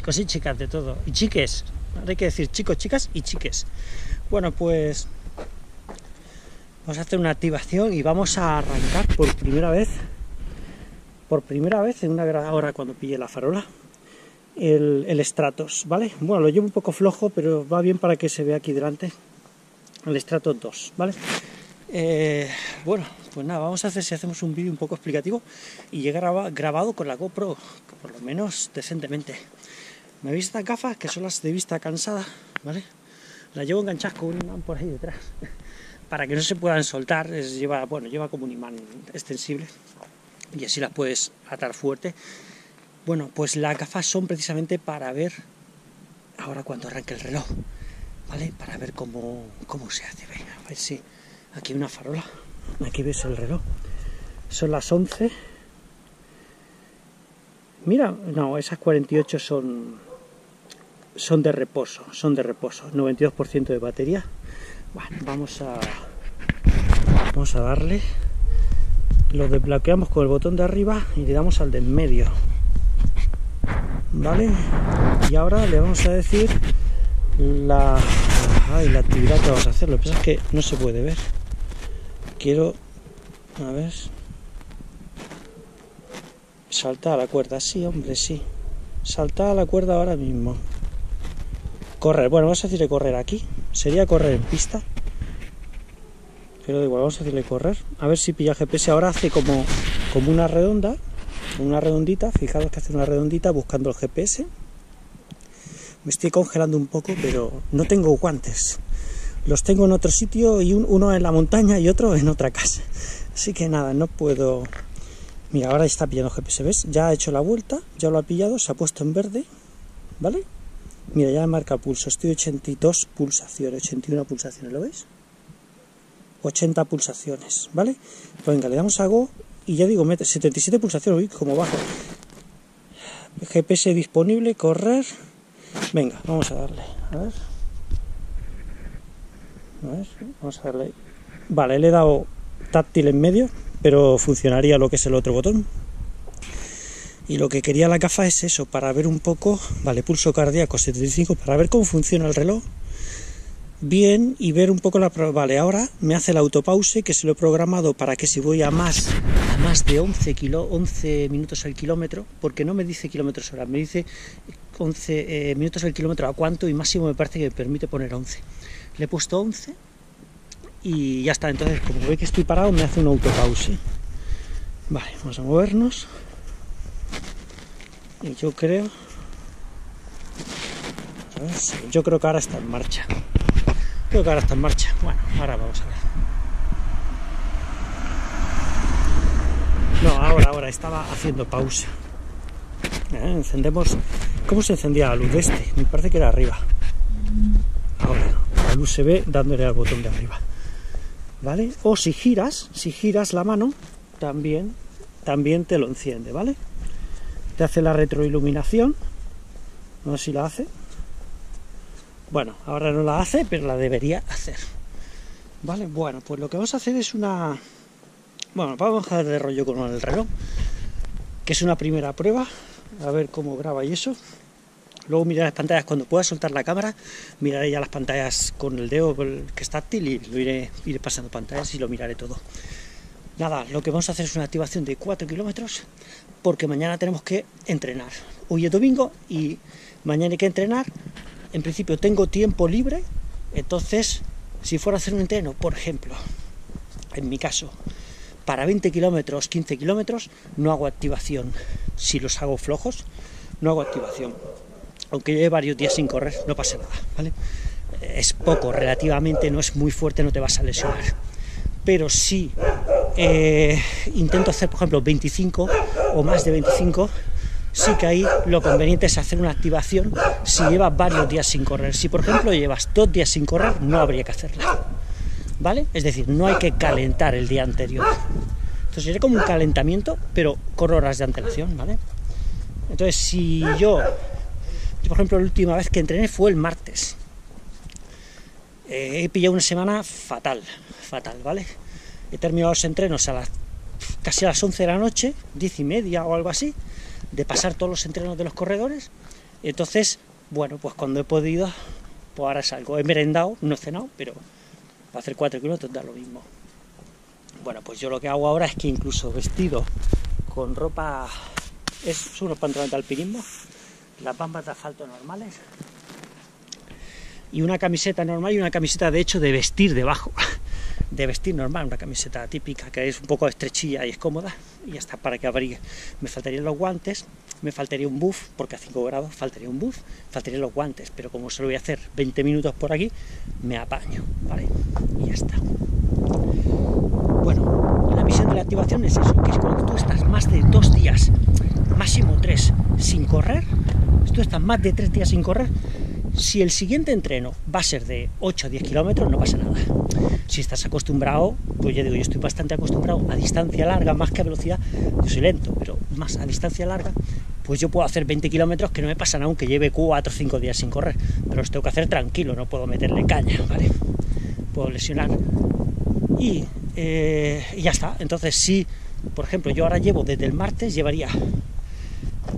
chicos y chicas de todo, y chiques, hay que decir chicos, chicas y chiques. Bueno, pues vamos a hacer una activación y vamos a arrancar por primera vez, por primera vez en una hora cuando pille la farola, el, el Stratos, ¿vale? Bueno, lo llevo un poco flojo, pero va bien para que se vea aquí delante el Stratos 2, ¿vale? Eh, bueno, pues nada, vamos a hacer si hacemos un vídeo un poco explicativo y llega grabado con la GoPro, por lo menos decentemente. Me veis estas gafas que son las de vista cansada, ¿vale? Las llevo enganchadas con un imán por ahí detrás, para que no se puedan soltar. lleva, bueno, lleva como un imán extensible y así las puedes atar fuerte. Bueno, pues las gafas son precisamente para ver ahora cuando arranque el reloj, ¿vale? Para ver cómo, cómo se hace. Venga, a ver si aquí una farola. Aquí ves el reloj. Son las 11. Mira, no, esas 48 son son de reposo, son de reposo. 92% de batería. Bueno, vamos a vamos a darle lo desbloqueamos con el botón de arriba y le damos al de en medio. ¿Vale? Y ahora le vamos a decir la, la actividad que vamos a hacer. Lo que pasa es que no se puede ver. Quiero a ver. Salta a la cuerda, sí, hombre, sí. Salta a la cuerda ahora mismo. Correr, bueno, vamos a decirle correr aquí. Sería correr en pista. Pero da igual, vamos a decirle correr. A ver si pilla GPS. Ahora hace como, como una redonda. Una redondita. Fijaros que hace una redondita buscando el GPS. Me estoy congelando un poco, pero no tengo guantes. Los tengo en otro sitio y uno en la montaña y otro en otra casa. Así que nada, no puedo... Mira, ahora está pillando GPS, ¿ves? Ya ha hecho la vuelta, ya lo ha pillado, se ha puesto en verde, ¿vale? Mira, ya marca pulso, estoy 82 pulsaciones, 81 pulsaciones, ¿lo veis? 80 pulsaciones, ¿vale? Pues venga, le damos a Go y ya digo, mete 77 pulsaciones, uy, como bajo. GPS disponible, correr. Venga, vamos a darle, a ver. A ver, vamos a darle. Vale, le he dado táctil en medio, pero funcionaría lo que es el otro botón. Y lo que quería la gafa es eso, para ver un poco, vale, pulso cardíaco 75, para ver cómo funciona el reloj bien y ver un poco la vale ahora me hace el autopause que se lo he programado para que si voy a más a más de 11 kilo 11 minutos al kilómetro porque no me dice kilómetros hora me dice 11 eh, minutos al kilómetro a cuánto y máximo me parece que me permite poner 11 le he puesto 11 y ya está. Entonces, como ve que estoy parado, me hace un autopause. Vale, vamos a movernos. Y yo creo... Yo creo que ahora está en marcha. Creo que ahora está en marcha. Bueno, ahora vamos a ver. No, ahora, ahora, estaba haciendo pausa. Eh, encendemos... ¿Cómo se encendía la luz de este? Me parece que era arriba. Ahora, la luz se ve dándole al botón de arriba. ¿vale? O si giras, si giras la mano, también, también te lo enciende, ¿vale? Hace la retroiluminación, no sé si la hace. Bueno, ahora no la hace, pero la debería hacer. ¿Vale? Bueno, pues lo que vamos a hacer es una... Bueno, vamos a dejar de rollo con el reloj, que es una primera prueba, a ver cómo graba y eso. Luego miraré las pantallas cuando pueda soltar la cámara, miraré ya las pantallas con el dedo que es táctil y lo iré, iré pasando pantallas y lo miraré todo. Nada, lo que vamos a hacer es una activación de 4 kilómetros porque mañana tenemos que entrenar. Hoy es domingo y mañana hay que entrenar. En principio tengo tiempo libre, entonces si fuera a hacer un entreno, por ejemplo, en mi caso, para 20 kilómetros, 15 kilómetros, no hago activación. Si los hago flojos, no hago activación aunque lleve varios días sin correr, no pasa nada, ¿vale? Es poco, relativamente, no es muy fuerte, no te vas a lesionar. Pero si eh, intento hacer, por ejemplo, 25 o más de 25, sí que ahí lo conveniente es hacer una activación si llevas varios días sin correr. Si, por ejemplo, llevas dos días sin correr, no habría que hacerla. ¿Vale? Es decir, no hay que calentar el día anterior. Entonces sería como un calentamiento, pero con horas de antelación, ¿vale? Entonces, si yo por ejemplo, la última vez que entrené fue el martes. Eh, he pillado una semana fatal, fatal, ¿vale? He terminado los entrenos a las casi a las 11 de la noche, 10 y media o algo así, de pasar todos los entrenos de los corredores, Entonces, bueno, pues cuando he podido, pues ahora salgo. He merendado, no he cenado, pero para hacer 4 kilómetros da lo mismo. Bueno, pues yo lo que hago ahora es que incluso vestido con ropa, es unos pantalones de alpinismo, las bambas de asfalto normales, y una camiseta normal y una camiseta de hecho de vestir debajo, de vestir normal, una camiseta típica que es un poco estrechilla y es cómoda, y ya está para que abrigue. Me faltarían los guantes, me faltaría un buff, porque a 5 grados faltaría un buff, faltarían los guantes, pero como solo voy a hacer 20 minutos por aquí, me apaño, ¿vale? Y ya está. Bueno, la misión de la activación es eso, que es cuando tú estás más de dos días, máximo tres, sin correr, tú estás más de tres días sin correr, si el siguiente entreno va a ser de 8 a 10 kilómetros, no pasa nada. Si estás acostumbrado, pues ya digo, yo estoy bastante acostumbrado a distancia larga, más que a velocidad, yo soy lento, pero más a distancia larga, pues yo puedo hacer 20 kilómetros que no me pasa nada aunque lleve 4 o 5 días sin correr, pero los tengo que hacer tranquilo, no puedo meterle caña, ¿vale? Puedo lesionar. Y, eh, y ya está. Entonces, si, por ejemplo, yo ahora llevo desde el martes, llevaría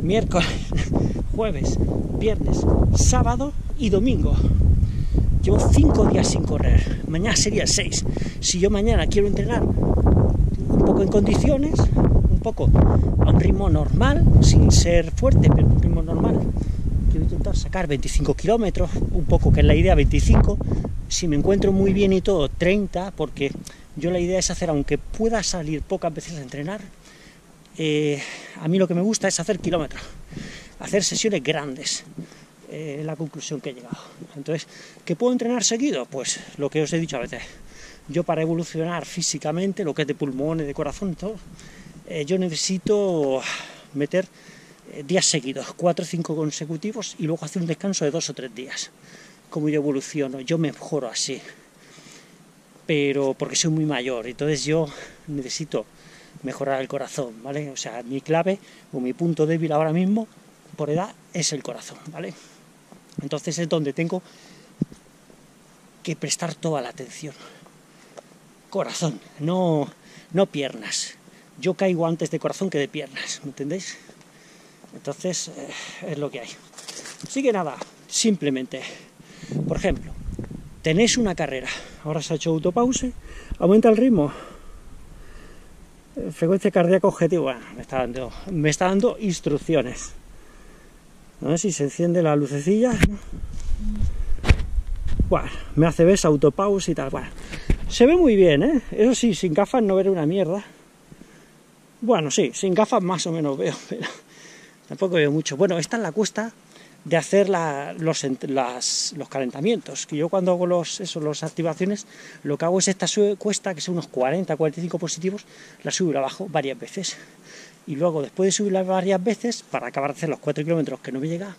miércoles, jueves, viernes, sábado y domingo. Llevo cinco días sin correr, mañana sería seis. Si yo mañana quiero entrenar un poco en condiciones, un poco a un ritmo normal, sin ser fuerte, pero un ritmo normal, quiero intentar sacar 25 kilómetros, un poco que es la idea 25, si me encuentro muy bien y todo, 30, porque yo la idea es hacer, aunque pueda salir pocas veces a entrenar, eh, a mí lo que me gusta es hacer kilómetros, hacer sesiones grandes. Eh, la conclusión que he llegado. Entonces, ¿qué puedo entrenar seguido? Pues lo que os he dicho a veces. Yo para evolucionar físicamente, lo que es de pulmones, de corazón, todo, eh, yo necesito meter días seguidos, cuatro o cinco consecutivos, y luego hacer un descanso de dos o tres días. Como yo evoluciono, yo me mejoro así. Pero porque soy muy mayor, entonces yo necesito mejorar el corazón, ¿vale? O sea, mi clave o mi punto débil ahora mismo, por edad, es el corazón, ¿vale? Entonces es donde tengo que prestar toda la atención. Corazón, no, no piernas. Yo caigo antes de corazón que de piernas, ¿me entendéis? Entonces eh, es lo que hay. Así que nada, simplemente, por ejemplo, tenéis una carrera, ahora se ha hecho autopause, aumenta el ritmo, frecuencia cardíaca objetiva, me está dando, me está dando instrucciones. A ver si se enciende la lucecilla. Bueno, me hace ver autopause y tal. Se ve muy bien, ¿eh? Eso sí, sin gafas no veré una mierda. Bueno, sí, sin gafas más o menos veo, pero tampoco veo mucho. Bueno, esta es la cuesta de hacer los, los, calentamientos. Que yo cuando hago los, eso, las activaciones, lo que hago es esta cuesta, que son unos 40, 45 positivos, la subo y la bajo varias veces. Y luego, después de subirla varias veces, para acabar de hacer los 4 kilómetros que no me llega,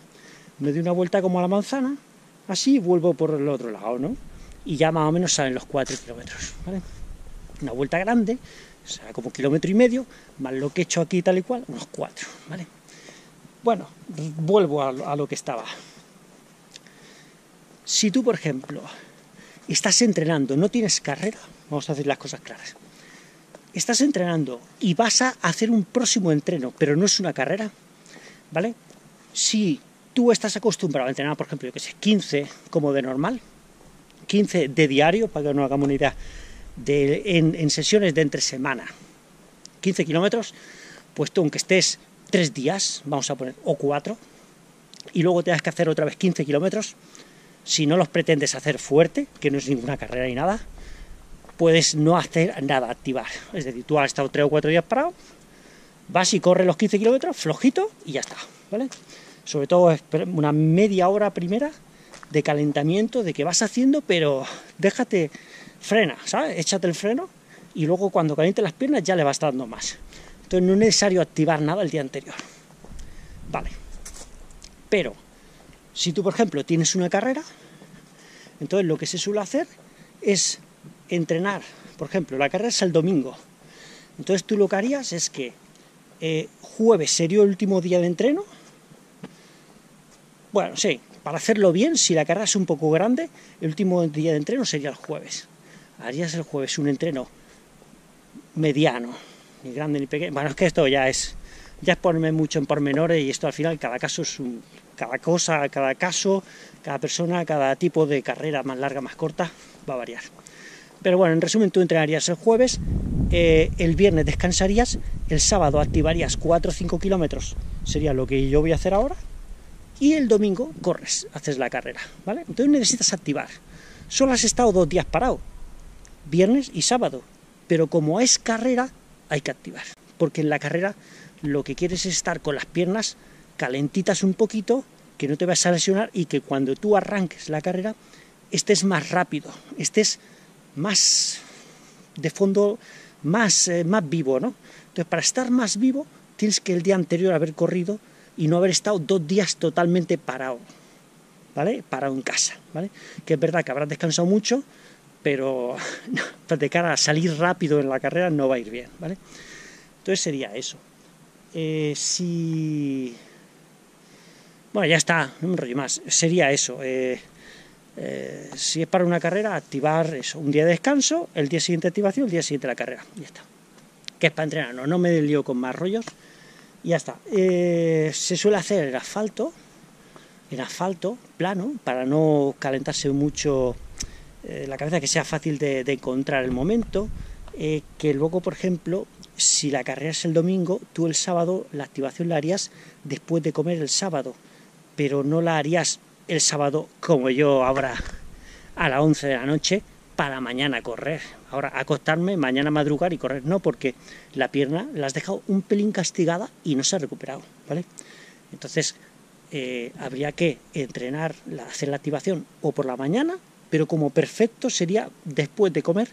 me doy una vuelta como a la manzana, así vuelvo por el otro lado, ¿no? Y ya más o menos salen los 4 kilómetros, ¿vale? Una vuelta grande, o sea, como kilómetro y medio, más lo que he hecho aquí tal y cual, unos 4, ¿vale? Bueno, vuelvo a, lo que estaba. Si tú, por ejemplo, estás entrenando, no tienes carrera, vamos a decir las cosas claras, estás entrenando y vas a hacer un próximo entreno, pero no es una carrera, ¿vale? Si tú estás acostumbrado a entrenar, por ejemplo, yo que sé, 15 como de normal, 15 de diario, para que no hagamos una idea, de, en, sesiones de entre semana, 15 kilómetros, pues tú, aunque estés tres días, vamos a poner, o cuatro, y luego tengas que hacer otra vez 15 kilómetros, si no los pretendes hacer fuerte, que no es ninguna carrera ni nada, puedes no hacer nada, activar. Es decir, tú has estado tres o cuatro días parado, vas y corres los 15 kilómetros, flojito, y ya está, ¿vale? Sobre todo una media hora primera de calentamiento, de que vas haciendo, pero déjate, frena, ¿sabes? Échate el freno y luego cuando caliente las piernas ya le vas dando más. Entonces no es necesario activar nada el día anterior. Vale. Pero, si tú, por ejemplo, tienes una carrera, entonces lo que se suele hacer es entrenar. Por ejemplo, la carrera es el domingo. Entonces tú lo que harías es que eh, jueves sería el último día de entreno. Bueno, sí, para hacerlo bien, si la carrera es un poco grande, el último día de entreno sería el jueves. Harías el jueves un entreno mediano, ni grande ni pequeño. Bueno, es que esto ya es ya es ponerme mucho en pormenores y esto al final cada caso es un, cada cosa, cada caso, cada persona, cada tipo de carrera más larga, más corta, va a variar. Pero bueno, en resumen, tú entrenarías el jueves, eh, el viernes descansarías, el sábado activarías 4 o 5 kilómetros, sería lo que yo voy a hacer ahora, y el domingo corres, haces la carrera, ¿vale? Entonces necesitas activar. Solo has estado dos días parado, viernes y sábado, pero como es carrera, hay que activar, porque en la carrera lo que quieres es estar con las piernas calentitas un poquito, que no te vas a lesionar y que cuando tú arranques la carrera estés más rápido, estés más de fondo, más, eh, más vivo, ¿no? Entonces, para estar más vivo, tienes que el día anterior haber corrido y no haber estado dos días totalmente parado, ¿vale? Parado en casa, ¿vale? Que es verdad que habrás descansado mucho, pero de cara a salir rápido en la carrera no va a ir bien, ¿vale? Entonces sería eso. Eh, si... Bueno, ya está, no me rollo más. Sería eso. Eh, eh, si es para una carrera, activar eso. Un día de descanso, el día siguiente activación, el día siguiente la carrera. Ya está. Que es para entrenar, no, no me lío con más rollos. Y ya está. se suele hacer el asfalto, en asfalto plano, para no calentarse mucho la cabeza, que sea fácil de, de encontrar el momento. que luego, por ejemplo, si la carrera es el domingo, tú el sábado la activación la harías después de comer el sábado, pero no la harías el sábado como yo ahora a las 11 de la noche para mañana correr. Ahora acostarme, mañana madrugar y correr. No, porque la pierna la has dejado un pelín castigada y no se ha recuperado, ¿vale? Entonces, eh, habría que entrenar, hacer la activación o por la mañana, pero como perfecto sería después de comer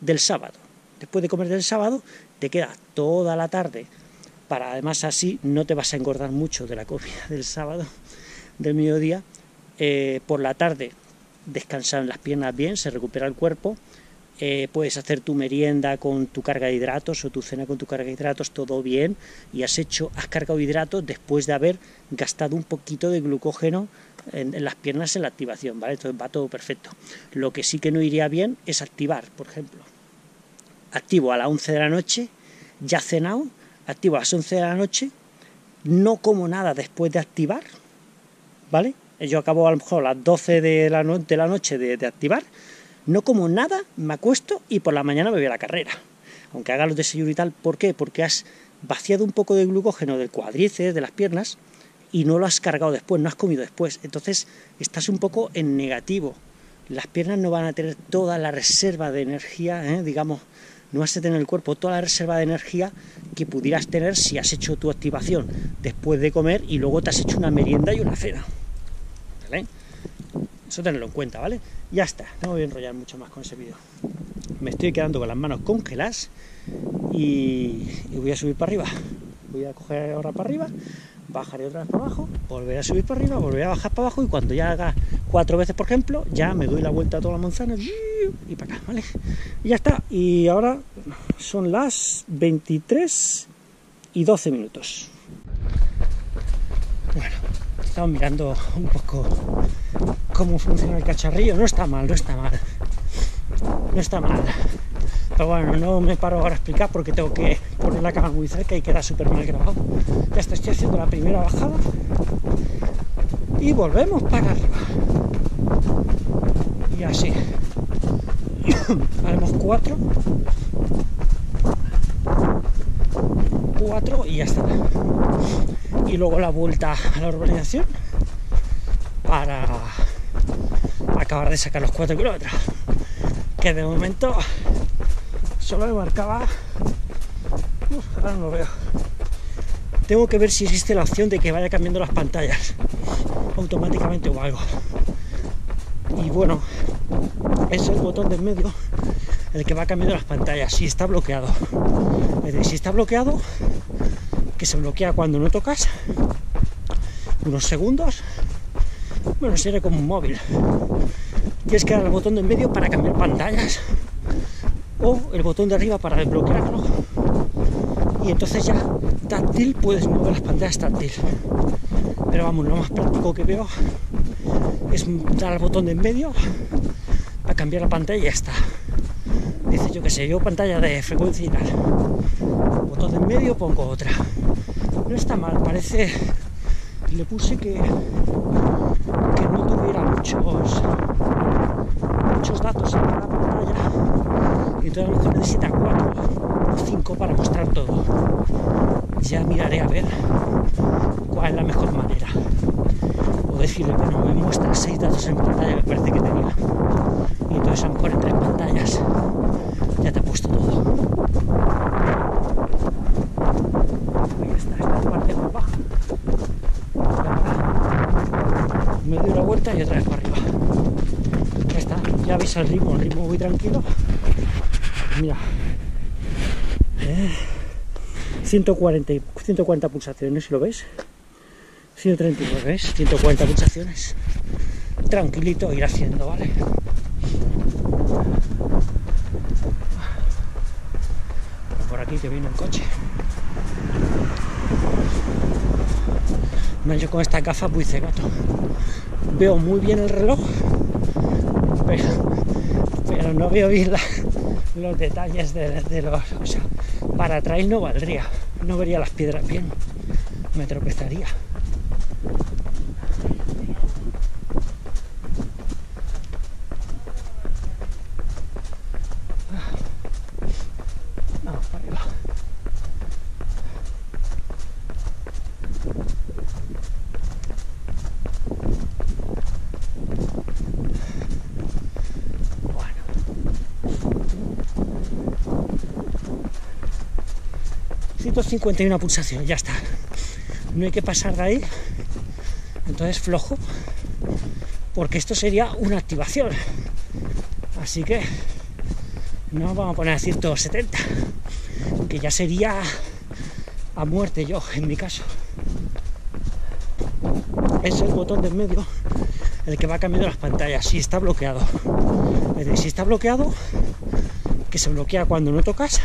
del sábado. Después de comer del sábado, te queda toda la tarde para además así no te vas a engordar mucho de la comida del sábado, del mediodía. Eh, por la tarde descansar las piernas bien, se recupera el cuerpo. Eh, puedes hacer tu merienda con tu carga de hidratos o tu cena con tu carga de hidratos, todo bien, y has hecho, has cargado hidratos después de haber gastado un poquito de glucógeno en, en, las piernas en la activación, ¿vale? Entonces va todo perfecto. Lo que sí que no iría bien es activar, por ejemplo, activo a las 11 de la noche, ya cenado, activo a las 11 de la noche, no como nada después de activar, ¿vale? Yo acabo a lo mejor a las 12 de la, de la noche de, activar, no como nada, me acuesto y por la mañana me voy a la carrera. Aunque haga los desayunos y tal, ¿por qué? Porque has vaciado un poco de glucógeno del cuádriceps, de las piernas, y no lo has cargado después, no has comido después. Entonces estás un poco en negativo. Las piernas no van a tener toda la reserva de energía, ¿eh? digamos, no vas a tener en el cuerpo toda la reserva de energía que pudieras tener si has hecho tu activación después de comer y luego te has hecho una merienda y una cena. Eso tenerlo en cuenta, ¿vale? Ya está, no me voy a enrollar mucho más con ese vídeo. Me estoy quedando con las manos congeladas y, y voy a subir para arriba. Voy a coger ahora para arriba bajaré otra vez para abajo, volveré a subir para arriba, volveré a bajar para abajo y cuando ya haga cuatro veces, por ejemplo, ya me doy la vuelta a toda la manzana y para acá, ¿vale? Y ya está. Y ahora son las 23 y 12 minutos. Bueno, estamos mirando un poco cómo funciona el cacharrillo. No está mal, no está mal. No está mal. Pero bueno, no me paro ahora a explicar porque tengo que poner la cámara muy cerca y queda súper mal grabado. Ya está, estoy haciendo la primera bajada y volvemos para arriba. Y así. Haremos cuatro. Cuatro y ya está. Y luego la vuelta a la urbanización para acabar de sacar los cuatro kilómetros. Que de momento solo me marcaba. ahora no lo veo. Tengo que ver si existe la opción de que vaya cambiando las pantallas automáticamente o algo. Y bueno, es el botón de en medio el que va cambiando las pantallas. Si está bloqueado. Es decir, si está bloqueado, que se bloquea cuando no tocas, unos segundos, bueno, sería como un móvil. Tienes que dar el botón de en medio para cambiar pantallas. O el botón de arriba para desbloquearlo y entonces ya táctil puedes mover las pantallas táctil. Pero vamos lo más práctico que veo es dar al botón de en medio a cambiar la pantalla y ya está. Dice yo que sé yo pantalla de frecuencia y tal. Botón de en medio pongo otra. No está mal, parece. Le puse que, que no tuviera muchos muchos datos en la pantalla y entonces a lo mejor necesita 4 o 5 para mostrar todo. Ya miraré a ver cuál es la mejor manera. O decirle, bueno, me muestra 6 datos en pantalla que parece que tenía. Y entonces a lo mejor en tres pantallas ya te ha puesto todo. Ahí está, esta parte más baja. Me doy una vuelta y otra vez. Ya veis el ritmo, el ritmo muy tranquilo. Mira. Eh, 140, 140 pulsaciones, si lo ves. 139, ¿ves? 140 pulsaciones. Tranquilito ir haciendo, ¿vale? Por aquí que viene un coche. Yo con esta gafa muy cegato. Veo muy bien el reloj, pero, pero no veo bien los detalles de, de, los. O sea, para trail no valdría. No vería las piedras bien. Me tropezaría. Vamos para arriba. Bueno. 151 pulsaciones, ya está. No hay que pasar de ahí. Entonces flojo. Porque esto sería una activación. Así que no vamos a poner a 170. Que ya sería a muerte yo, en mi caso. Es el botón del medio el que va cambiando las pantallas. Si está bloqueado. Es decir, si está bloqueado, que se bloquea cuando no tocas,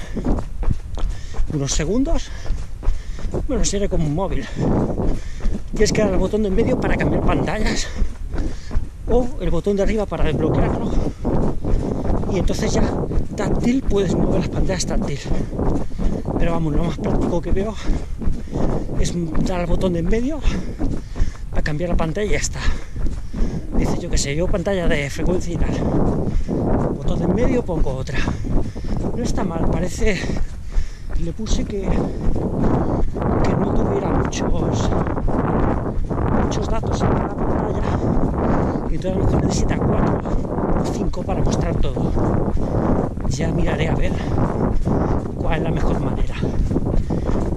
unos segundos, bueno, sería como un móvil. Tienes que dar el botón de en medio para cambiar pantallas o el botón de arriba para desbloquearlo. Y entonces ya táctil puedes mover las pantallas táctil. Pero vamos, lo más práctico que veo es dar el botón de en medio para cambiar la pantalla y ya está. Dice yo que sé, yo pantalla de frecuencia y tal. Botón de en medio pongo otra. No está mal, parece le puse que, que no tuviera muchos muchos datos en la pantalla y entonces a necesita 4 o 5 para mostrar todo. Ya miraré a ver cuál es la mejor manera.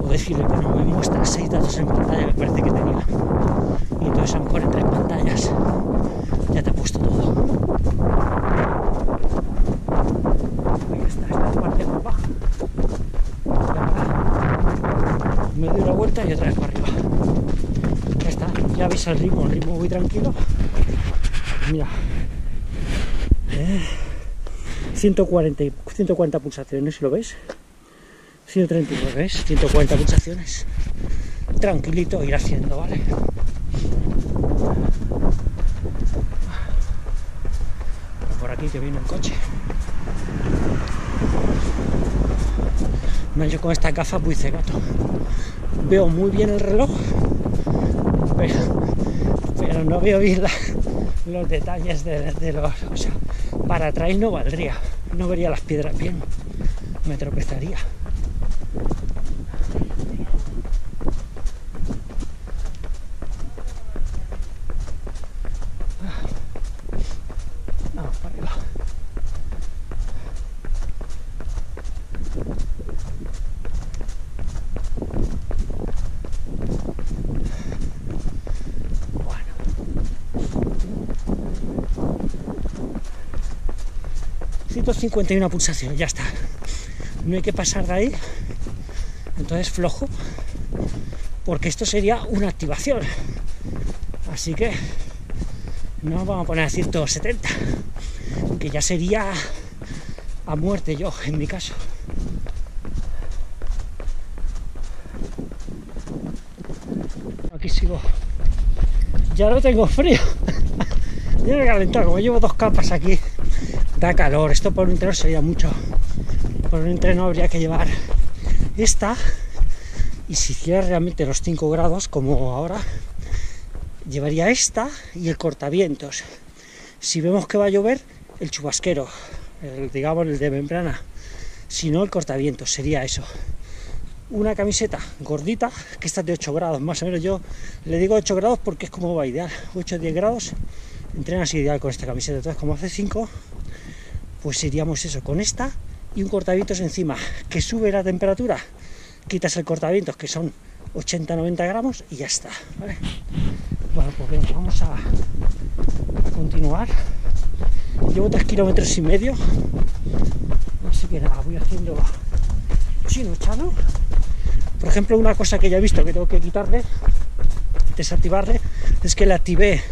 O decirle, bueno, me muestra 6 datos en pantalla que parece que tenía. Y entonces a lo mejor en tres pantallas ya te ha puesto todo. Ahí está, esta es la parte más baja. me doy una vuelta y otra vez para arriba. Ya está, veis ritmo, el ritmo muy tranquilo. Mira. Eh, 140, 140 pulsaciones, lo ves. 139, ¿ves? 140 pulsaciones. Tranquilito ir haciendo, ¿vale? Por aquí que viene un coche. Me yo con esta gafa muy cegato. Veo muy bien el reloj, pero, pero no veo bien la, los detalles de, los. O sea, para trail no valdría. No vería las piedras bien. Me tropezaría. 251 pulsaciones, ya está. No hay que pasar de ahí. Entonces flojo, porque esto sería una activación. Así que no vamos a poner a que ya sería a muerte yo, en mi caso. Aquí sigo. Ya no tengo frío. Yo me he calentado, como llevo dos capas aquí. Da calor. Esto por un entreno sería mucho. Por un entreno habría que llevar esta y si hiciera realmente los 5 grados, como ahora, llevaría esta y el cortavientos. Si vemos que va a llover, el chubasquero, el, digamos el de membrana. Si no, el cortavientos, sería eso. Una camiseta gordita, que está de 8 grados, más o menos yo le digo 8 grados porque es como va ideal. 8 o 10 grados, entrenas ideal con esta camiseta. Entonces, como hace 5, pues iríamos eso, con esta y un cortavientos encima, que sube la temperatura quitas el cortavientos, que son 80-90 gramos, y ya está. Bueno, pues vamos a, continuar. Llevo 3 kilómetros y medio, así que nada, voy haciendo chino echado. Por ejemplo, una cosa que ya he visto que tengo que quitarle, desactivarle, es que le activé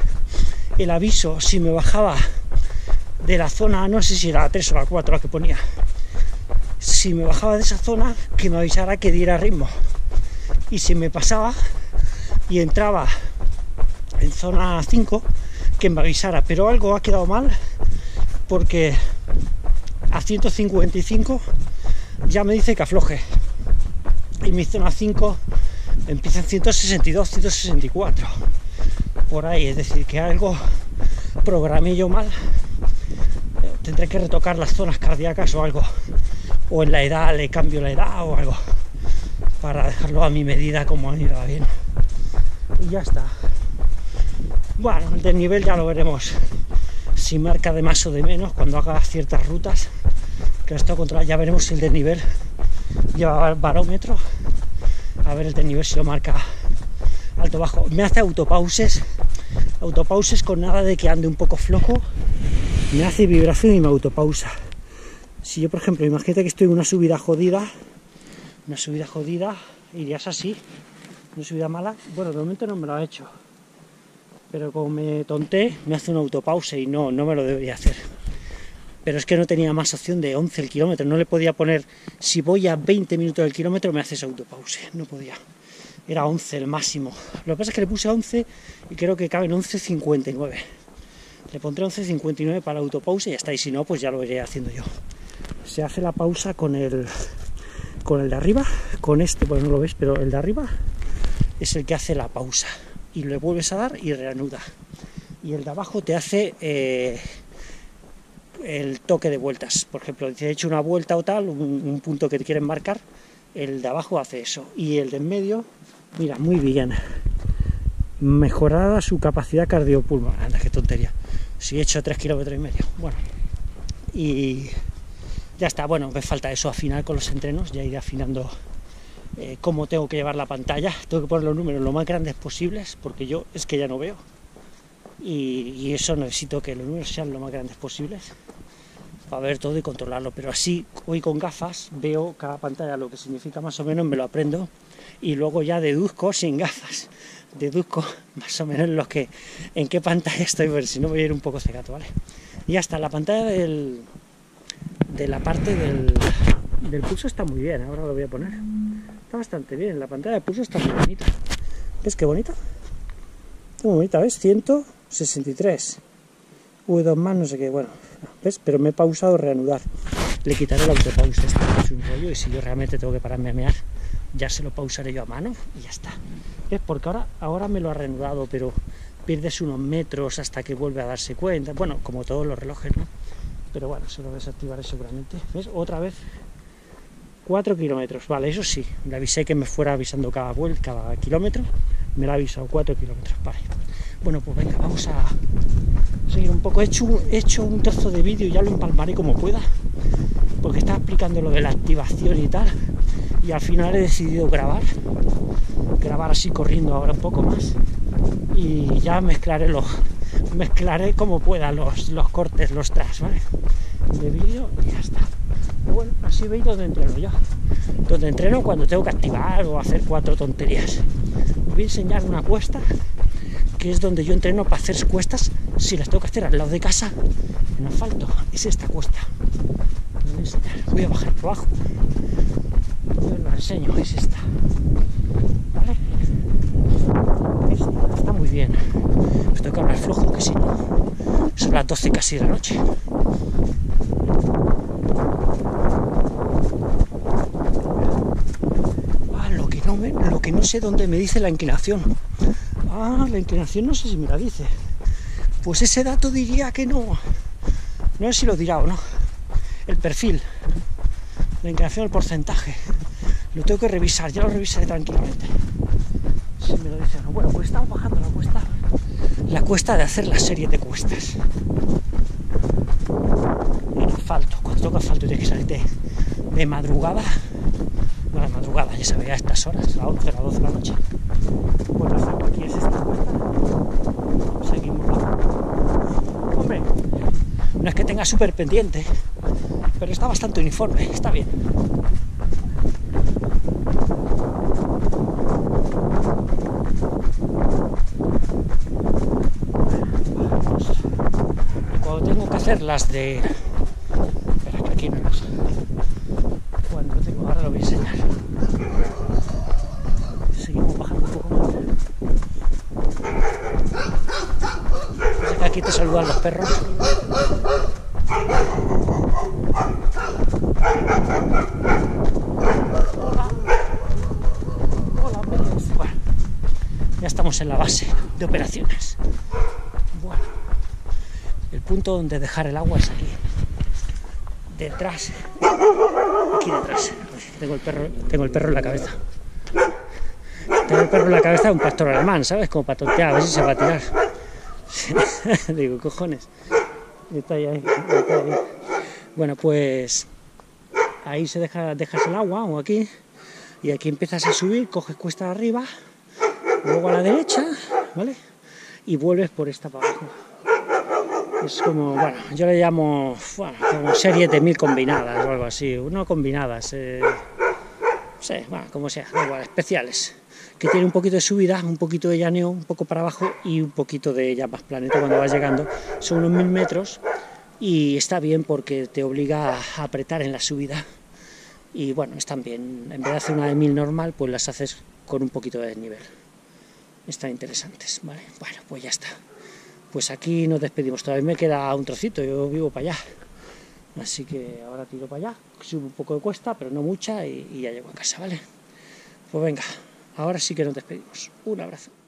el aviso si me bajaba de la zona, no sé si era la 3 o la 4 la que ponía, si me bajaba de esa zona, que me avisara que diera ritmo. Y si me pasaba y entraba en zona 5, que me avisara. Pero algo ha quedado mal porque a 155 ya me dice que afloje. Y mi zona 5 empieza en 162, 164. Por ahí, es decir, que algo programé yo mal. Tendré que retocar las zonas cardíacas o algo. O en la edad le cambio la edad o algo. Para dejarlo a mi medida como a mí va bien. Y ya está. Bueno el desnivel ya lo veremos. Si marca de más o de menos cuando haga ciertas rutas que esto controla ya veremos si el desnivel lleva barómetro. A ver el desnivel si lo marca alto bajo. Me hace autopauses autopauses con nada de que ande un poco flojo me hace vibración y me autopausa si yo, por ejemplo, imagínate que estoy en una subida jodida, una subida jodida, irías así, una subida mala. Bueno, de momento no me lo ha hecho, pero como me tonté, me hace un autopause y no, no me lo debería hacer. Pero es que no tenía más opción de 11 el kilómetro, no le podía poner, si voy a 20 minutos del kilómetro me haces autopause, no podía. Era 11 el máximo. Lo que pasa es que le puse 11 y creo que cabe en 11.59. Le pondré 11.59 para la autopause y ya está, y si no, pues ya lo iré haciendo yo se hace la pausa con el con el de arriba, con este, bueno no lo ves, pero el de arriba es el que hace la pausa y le vuelves a dar y reanuda. Y el de abajo te hace eh, el toque de vueltas. Por ejemplo, si he hecho una vuelta o tal, un, punto que te quieren marcar, el de abajo hace eso. Y el de en medio, mira, muy bien. Mejorada su capacidad cardiopulmonar. Anda, qué tontería. Si he hecho 3 kilómetros y medio. Bueno. Y ya está, bueno, me falta eso, afinar con los entrenos, ya iré afinando eh, cómo tengo que llevar la pantalla, tengo que poner los números lo más grandes posibles, porque yo es que ya no veo, y, eso necesito que los números sean lo más grandes posibles para ver todo y controlarlo, pero así hoy con gafas veo cada pantalla lo que significa más o menos, me lo aprendo, y luego ya deduzco sin gafas, deduzco más o menos lo que, en qué pantalla estoy, ver si no voy a ir un poco cegato, ¿vale? Y ya está, la pantalla del, de la parte del, pulso está muy bien, ahora lo voy a poner. Está bastante bien, la pantalla de pulso está muy bonita. ¿Ves qué bonita? Muy bonita, ¿ves? 163. V2 más, no sé qué, bueno, ¿ves? Pero me he pausado reanudar. Le quitaré la autopausa, este es un rollo, y si yo realmente tengo que pararme a mear, ya se lo pausaré yo a mano y ya está. ¿Ves? Porque ahora, ahora me lo ha reanudado, pero pierdes unos metros hasta que vuelve a darse cuenta. Bueno, como todos los relojes, ¿no? pero bueno, se lo desactivaré seguramente. ¿Ves? Otra vez 4 kilómetros, vale, eso sí, le avisé que me fuera avisando cada vuelta, cada kilómetro, me lo ha avisado 4 kilómetros, vale. Bueno, pues venga, vamos a seguir un poco. He hecho, hecho un trozo de vídeo ya lo empalmaré como pueda, porque estaba explicando lo de la activación y tal, y al final he decidido grabar, grabar así corriendo ahora un poco más, y ya mezclaré los, mezclaré como pueda los, los cortes, los tras, ¿vale? De vídeo y ya está. bueno, así veis donde entreno yo. Donde entreno cuando tengo que activar o hacer cuatro tonterías. Voy a enseñar una cuesta que es donde yo entreno para hacer cuestas si las tengo que hacer al lado de casa en asfalto. Es esta cuesta. Voy a, bajar por abajo. Yo la enseño, es esta. ¿Vale? está muy bien. Pues tengo que hablar flojo, que si no, son las 12 casi de la noche. Ah, lo, que no me, que no sé dónde me dice la inclinación. Ah, la inclinación no sé si me la dice. Pues ese dato diría que no. No sé si lo dirá o no. El perfil. La inclinación, el porcentaje. Lo tengo que revisar, ya lo revisaré tranquilamente. Si me lo dice o no. Bueno, pues estamos bajando la cuesta. La cuesta de hacer la serie de cuestas. En asfalto. Cuando toca asfalto tienes que salir de, madrugada. No de madrugada, ya sabía a estas horas, a las 11, a las 12 de la noche. Bueno, aquí es esta cuesta. Seguimos bajando. Hombre, no es que tenga súper pendiente, pero está bastante uniforme, está bien. Cuando tengo que hacer las de... Espera, que aquí no las... Cuando tengo... Ahora lo voy a enseñar. Seguimos bajando un poco más. Aquí te saludan los perros. ya estamos en la base de operaciones. Punto donde dejar el agua es aquí, detrás, aquí detrás. Tengo el perro, tengo el perro en la cabeza. Tengo el perro en la cabeza de un pastor alemán, ¿sabes? Como para tontear, a ver si se va a tirar. Digo, cojones. Está está ahí. Bueno, pues ahí se deja, dejas el agua, o aquí, y aquí empiezas a subir, coges cuesta arriba, luego a la derecha, ¿vale? Y vuelves por esta para. Es como, bueno, yo le llamo, bueno, como serie de mil combinadas o algo así, no combinadas, eh, no sé, bueno, como sea, igual, especiales, que tiene un poquito de subida, un poquito de llaneo, un poco para abajo y un poquito de ya más planeta cuando vas llegando, son unos mil metros y está bien porque te obliga a apretar en la subida y bueno, están bien, en vez de hacer una de mil normal, pues las haces con un poquito de desnivel están interesantes, ¿vale? Bueno, pues ya está. Pues aquí nos despedimos, todavía me queda un trocito, yo vivo para allá. Así que ahora tiro para allá, subo un poco de cuesta, pero no mucha, y, ya llego a casa, ¿vale? Pues venga, ahora sí que nos despedimos. Un abrazo.